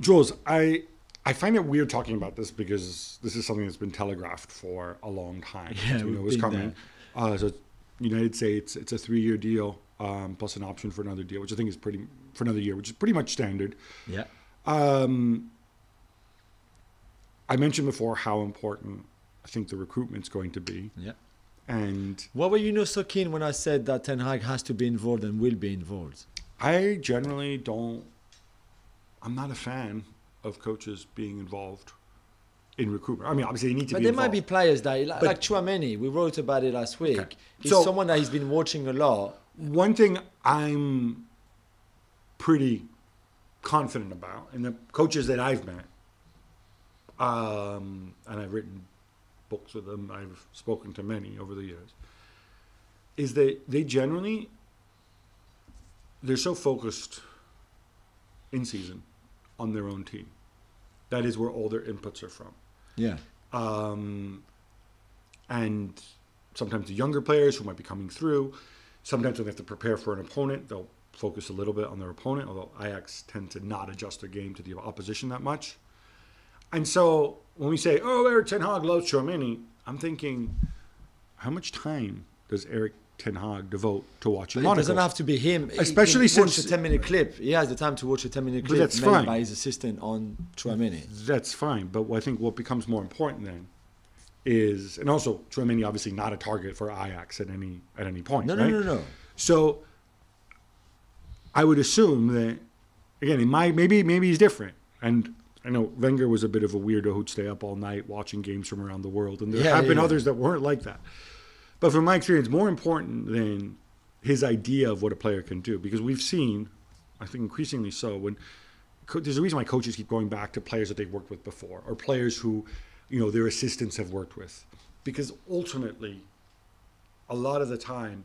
Jules, I I find it weird talking about this because this is something that's been telegraphed for a long time. Yeah, you know, it was coming. Uh, so United States, it's a three-year deal um, plus an option for another deal, which I think is pretty for another year, which is pretty much standard. Yeah. Um, I mentioned before how important I think the recruitment's going to be, Yeah. and Why were you not so keen when I said that Ten Hag has to be involved and will be involved? I generally don't. I'm not a fan of coaches being involved in recruitment. I mean, obviously, they need to be. But there might be players that, like, But- like Chouameni, we wrote about it last week. Okay. He's So- someone that he's been watching a lot. One thing I'm pretty confident about, and the coaches that I've met, um, and I've written books with them, I've spoken to many over the years, is that they generally they're so focused in season on their own team. That is where all their inputs are from. Yeah. um, and sometimes the younger players who might be coming through. Sometimes when they have to prepare for an opponent, they'll focus a little bit on their opponent. Although Ajax tend to not adjust their game to the opposition that much. And so when we say, "Oh, Erik Ten Hag loves Chouameni," I'm thinking, how much time does Erik Ten Hag devote to watching But it doesn't have to be him. Especially can watch since- a 10 minute clip. He has the time to watch a 10 minute clip that's made fine. by his assistant on Chouameni. That's fine, but I think what becomes more important then is, and also Chouameni obviously not a target for Ajax at any at any point. No, no, right? no, no. So I would assume that again, might maybe maybe he's different. And I know Wenger was a bit of a weirdo who'd stay up all night watching games from around the world, and there Yeah, have yeah, been yeah. others that weren't like that. But from my experience, more important than his idea of what a player can do, because we've seen, I think increasingly so, when there's a reason why coaches keep going back to players that they've worked with before, or players who, you know, their assistants have worked with, because ultimately, a lot of the time,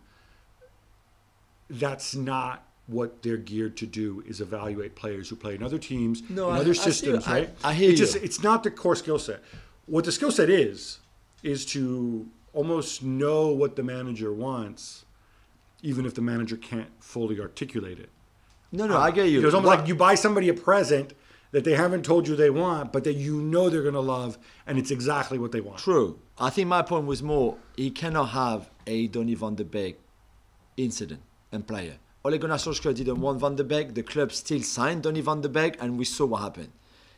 that's not what they're geared to do is evaluate players who play in other teams No, in I- other I systems I- right? I hear it's just you. it's not the core skill set. What the skill set is is to almost know what the manager wants even if the manager can't fully articulate it No, no, I get you. it's almost What- like you buy somebody a present that they haven't told you they want but that you know they're going to love and it's exactly what they want True. I think my point was more he cannot have a Donny van der Beek incident and player. Ole Gunnar Solskjaer didn't want Van der Beek. The club still signed Donny van der Beek, and we saw what happened.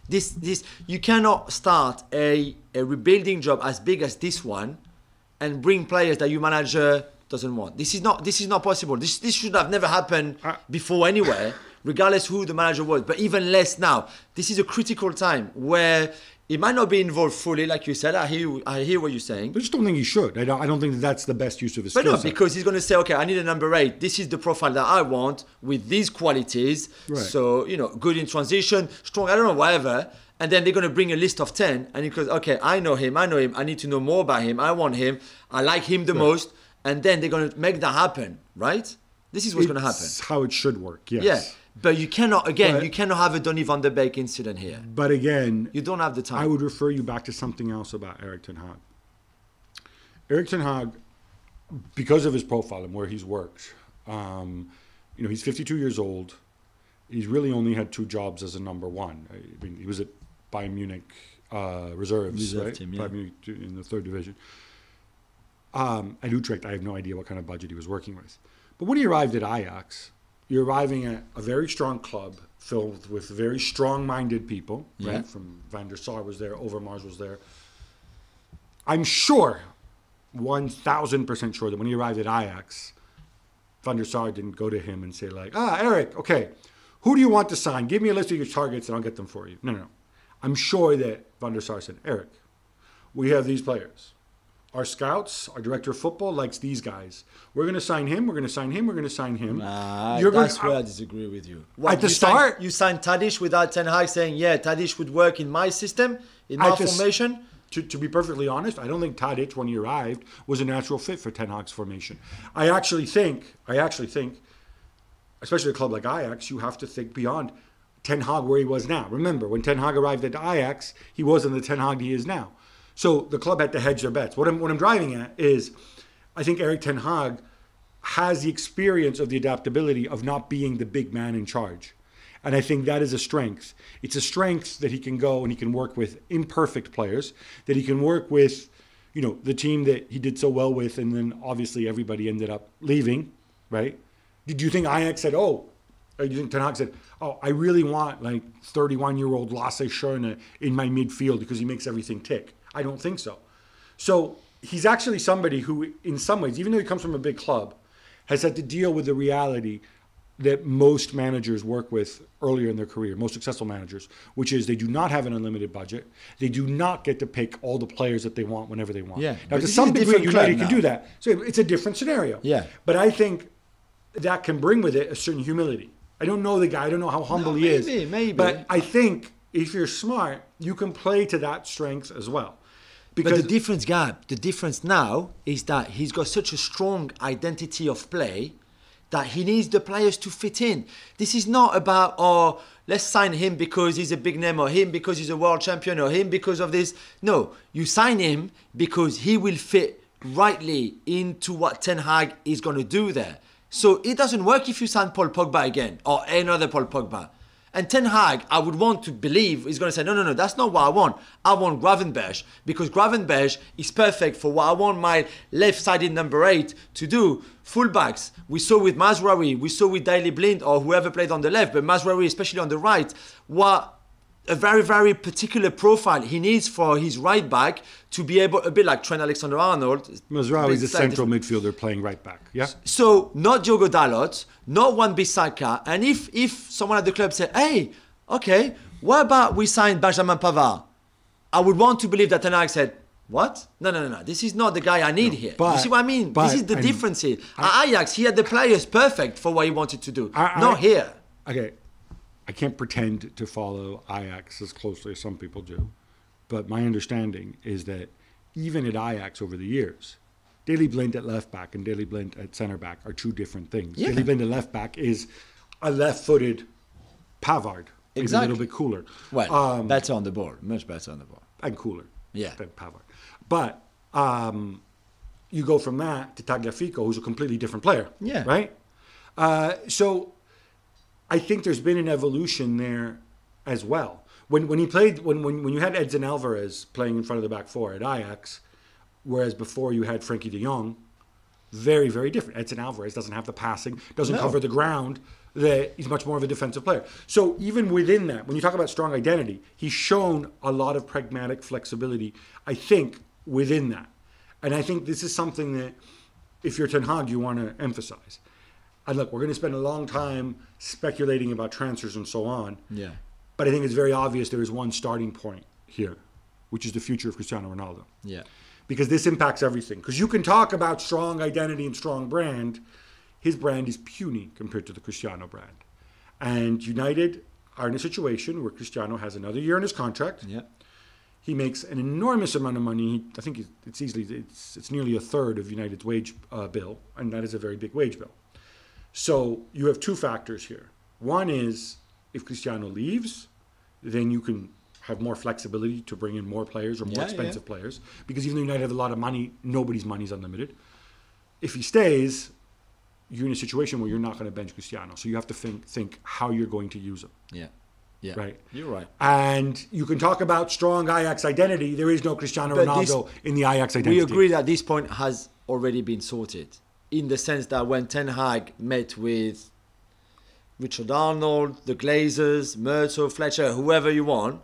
This, this, you cannot start a, a rebuilding job as big as this one, and bring players that your manager doesn't want. This is not, this is not possible. This, this should have never happened Uh, before anywhere, regardless who the manager was. But even less now. This is a critical time where he might not be involved fully, like you said. I hear, I hear what you're saying. but I just don't think he should I don't, I don't think that that's the best use of his But no, because he's going to say, okay, I need a number eight. This is the profile that I want with these qualities. Right. So, you know, good in transition, strong, I don't know, whatever. And then they're going to bring a list of 10. And he goes, okay, I know him. I know him. I need to know more about him. I want him. I like him the most. And then they're going to make that happen, right? This is what's going to happen. How it should work yes Yeah. But you cannot, again, But- you cannot have a Donny van der Beek incident here. but again You don't have the time. I would refer you back to something else about Erik Ten Hag. Erik Ten Hag, because of his profile and where he's worked, um, you know, he's 52 years old. He's really only had two jobs as a number one. I mean, he was at Bayern Munich uh, reserves, Reserve right? team, yeah. Bayern Munich in the third division. Um, at Utrecht, I have no idea what kind of budget he was working with. But when he arrived at Ajax, you're arriving at a very strong club filled with very strong-minded people, Yeah. right? From Van der Sar was there, Overmars was there. I'm sure, 1,000% sure that when he arrived at Ajax, Van der Sar didn't go to him and say like, ah, Erik, okay, who do you want to sign? Give me a list of your targets and I'll get them for you. No, no, no. I'm sure that Van der Sar said, Erik, we have these players. Our scouts, our director of football likes these guys. We're going to sign him. We're going to sign him. We're going to sign him. Nah, You're that's gonna- where I disagree with you. At the you start- signed, you signed Tadic without Ten Hag saying, "Yeah, Tadic would work in my system, in my At the s- formation." To, to be perfectly honest, I don't think Tadic, when he arrived, was a natural fit for Ten Hag's formation. I actually think, I actually think, especially a club like Ajax, you have to think beyond Ten Hag where he was now. Remember, when Ten Hag arrived at Ajax, he wasn't the Ten Hag he is now. So the club had to hedge their bets. What I'm, what I'm driving at is, I think Erik Ten Hag has the experience of the adaptability of not being the big man in charge. And I think that is a strength. It's a strength that he can go and he can work with imperfect players, that he can work with, you know, the team that he did so well with, and then obviously everybody ended up leaving, right? Did you think Ajax said, oh, or you think Ten Hag said, oh, I really want like 31 year old Lasse Schöne in my midfield because he makes everything tick? I don't think so. So he's actually somebody who, in some ways, even though he comes from a big club, has had to deal with the reality that most managers work with earlier in their career, most successful managers, which is they do not have an unlimited budget. They do not get to pick all the players that they want whenever they want. Yeah, Now, to some degree, United can do that. So it's a different scenario. Yeah. But I think that can bring with it a certain humility. I don't know the guy. I don't know how humble he is. maybe, maybe. But I think if you're smart, you can play to that strength as well. But the difference, Gab, the difference now is that he's got such a strong identity of play that he needs the players to fit in. This is not about, oh, let's sign him because he's a big name or him because he's a world champion or him because of this. No, you sign him because he will fit rightly into what Ten Hag is going to do there. So it doesn't work if you sign Paul Pogba again or another Paul Pogba. And Ten Hag, I would want to believe, is going to say, no, no, no, that's not what I want. I want Gravenberch because Gravenberch is perfect for what I want my left-sided number eight to do. Fullbacks, we saw with Mazraoui, we saw with Daley Blind or whoever played on the left, but Mazraoui especially on the right, what a very, very particular profile he needs for his right back to be able, a bit like Trent Alexander-Arnold. Mazraoui is a central midfielder playing right back. Yeah. so not Diogo Dalot, not Wan-Bissaka. And if if someone at the club said, "Hey, okay, what about we sign Benjamin Pavard?" I would want to believe that Ten Hag said, "What? No, no, no, no. This is not the guy I need here." but- you see what I mean? but- this is the difference here. At Ajax, he had the players perfect for what he wanted to do. I- not I- here. Okay, I can't pretend to follow Ajax as closely as some people do, but my understanding is that even at Ajax over the years, Daley Blind at left back and Daley Blind at center back are two different things. Yeah. Daley Blind at left back is a left-footed Pavard. He's a little bit cooler. Well, Um, better on the ball, much better on the ball. and cooler Yeah. than Pavard. But um, you go from that to Tagliafico, who's a completely different player. Yeah. Right? Uh, so I think there's been an evolution there as well. When, when he played, when, when, when you had Edson Alvarez playing in front of the back four at Ajax, whereas before you had Frenkie de Jong, very, very different. Edson Alvarez doesn't have the passing, doesn't No. cover the ground. That he's much more of a defensive player. So even within that, when you talk about strong identity, he's shown a lot of pragmatic flexibility. I think within that, and I think this is something that, if you're Ten Hag, you want to emphasize. And look, we're going to spend a long time speculating about transfers and so on. Yeah. But I think it's very obvious there is one starting point here, which is the future of Cristiano Ronaldo Yeah. because this impacts everything. Because you can talk about strong identity and strong brand, his brand is puny compared to the Cristiano brand. And United are in a situation where Cristiano has another year in his contract. Yeah. He makes an enormous amount of money. He, I think it's easily it's it's nearly a third of United's wage uh, bill, and that is a very big wage bill. So you have two factors here. One is if Cristiano leaves, then you can have more flexibility to bring in more players or more Yeah, expensive players because even though United have a lot of money, nobody's money is unlimited. If he stays, you're in a situation where you're not going to bench Cristiano, so you have to think think how you're going to use him. Yeah. Yeah. Right. You're right. And you can talk about strong Ajax identity. There is no Cristiano But Ronaldo in the Ajax identity. We agree that this point has already been sorted in the sense that when Ten Hag met with Richard Arnold, the Glazers, Murtough, Fletcher, whoever you want,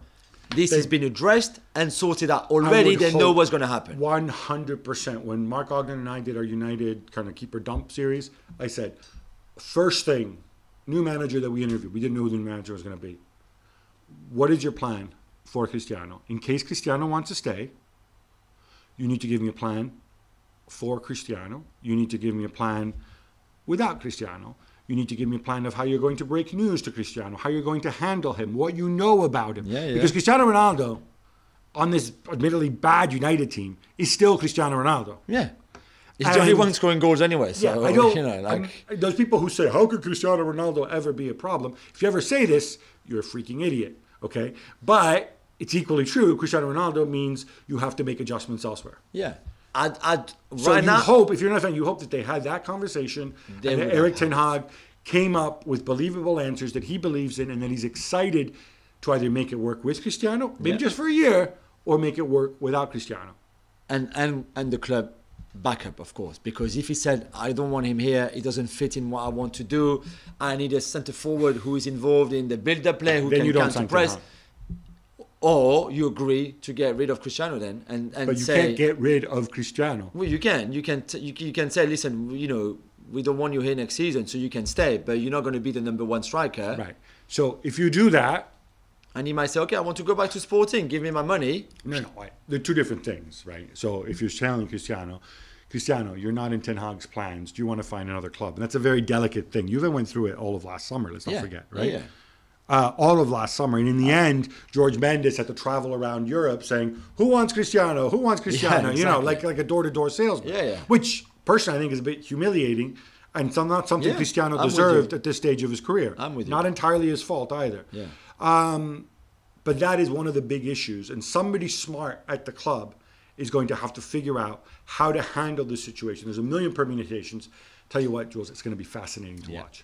this They- has been addressed and sorted out already. They know what's going to happen. 100%. When Mark Ogden and I did our United kind of keeper dump series, I said, first thing, new manager that we interviewed, we didn't know who the new manager was going to be. What is your plan for Cristiano? In case Cristiano wants to stay, you need to give me a plan for Cristiano. You need to give me a plan without Cristiano. You need to give me a plan of how you're going to break news to Cristiano, how you're going to handle him, what you know about him. Yeah, yeah. Because Cristiano Ronaldo, on this admittedly bad United team, is still Cristiano Ronaldo. Yeah. He's the only And- one scoring goals anyway. So, Yeah, I don't. you know, like, I'm- those people who say, "How could Cristiano Ronaldo ever be a problem?" If you ever say this, you're a freaking idiot. Okay, but it's equally true. Cristiano Ronaldo means you have to make adjustments elsewhere. yeah. I'd, I'd, So right you now, hope, if you're not a fan, you hope that they had that conversation and that Erik Ten Hag came up with believable answers that he believes in and that he's excited to either make it work with Cristiano, maybe Yeah. just for a year, or make it work without Cristiano. and and and the club backup of course because if he said i don't want him here he doesn't fit in what i want to do i need a center forward who is involved in the build-up play who Then can counter press or you agree to get rid of cristiano then and and But you say can't get rid of Cristiano. well you can you can t- you, can- you can say listen you know we don't want you here next season so you can stay but you're not going to be the number one striker Right. So if you do that, and he might say okay i want to go back to sporting give me my money no, no, I- they're two different things, right? So if you're telling Cristiano, Cristiano, you're not in Ten Hag's plans. Do you want to find another club? And that's a very delicate thing. You even went through it all of last summer. Let's not Yeah, forget, yeah, right? yeah. Uh, all of last summer, and in the end, Jorge Mendes had to travel around Europe saying, "Who wants Cristiano? Who wants Cristiano?" You know, like like a door to door salesman. Yeah, yeah. Which personally, I think is a bit humiliating, and some, not something Yeah, Cristiano I'm deserved at this stage of his career. I'm with you. Not entirely his fault either. yeah But that is one of the big issues. And somebody smart at the club is going to have to figure out how to handle this situation. There's a million permutations. Tell you what, Jules, it's going to be fascinating to Yeah. watch.